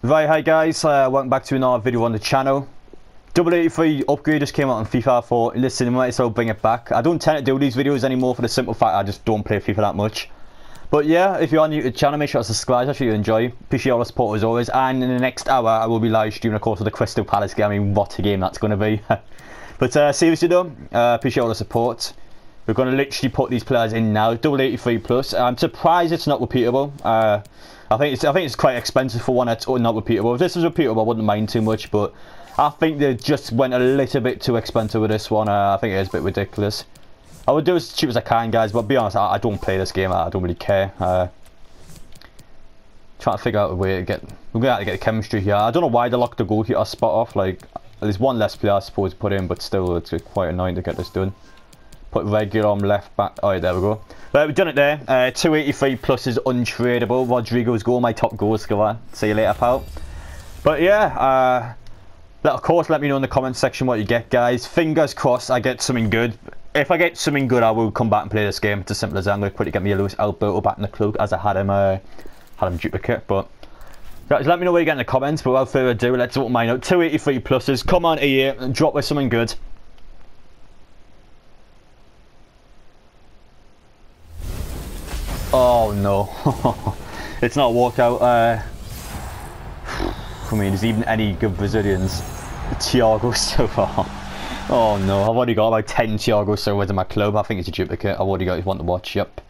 Right, hi guys, uh, welcome back to another video on the channel. Double 83 upgrade just came out on FIFA 4. Listen, might as well bring it back. I don't tend to do these videos anymore for the simple fact I just don't play FIFA that much. But yeah, if you're new to the channel, make sure to subscribe. I sure you enjoy. Appreciate all the support as always. And in the next hour, I will be live streaming, of course, of the Crystal Palace game. I mean, what a game that's going to be. but uh, seriously though, uh, appreciate all the support. We're going to literally put these players in now. Double 83 plus. I'm surprised it's not repeatable. I think it's I think it's quite expensive for one that's not repeatable. If this was repeatable, I wouldn't mind too much, but I think they just went a little bit too expensive with this one. Uh, I think it is a bit ridiculous. I would do as cheap as I can, guys, but be honest, I, I don't play this game. I, don't really care. Uh, trying to figure out a way to get. We're gonna have to get the chemistry here. I don't know why they locked the goalkeeper spot off. Like, there's one less player I suppose put in, but still, it's quite annoying to get this done. Put Reguilón on left back. Oh, yeah, there we go. But we've done it there. Uh, 283 plus is untradeable. Rodrigo's goal, my top goal scorer. See you later, pal. But yeah, uh, of course, let me know in the comment section what you get, guys. Fingers crossed I get something good. If I get something good, I will come back and play this game. It's as simple as that. I'm going to quickly get me a Luis Alberto back in the club as I had him, uh, had him duplicate. But let me know what you get in the comments. But without further ado, let's open mine out. 283 pluses. Come on here and drop with something good. Oh no, it's not a walkout. Uh, I mean, is even any good Brazilians? Thiago Silva. Oh no, I've already got about 10 Thiago Silva in my club. I think it's a duplicate. I've already got one to watch. Yep.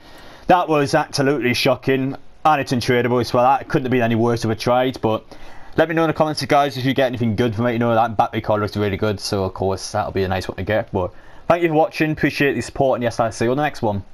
That was absolutely shocking. And it's untradeable as well. That couldn't have been any worse if I tried. But let me know in the comments, guys, if you get anything good from it. You know, that battery card looks really good. So, of course, that'll be a nice one to get. But thank you for watching. Appreciate the support. And yes, I'll see you on the next one.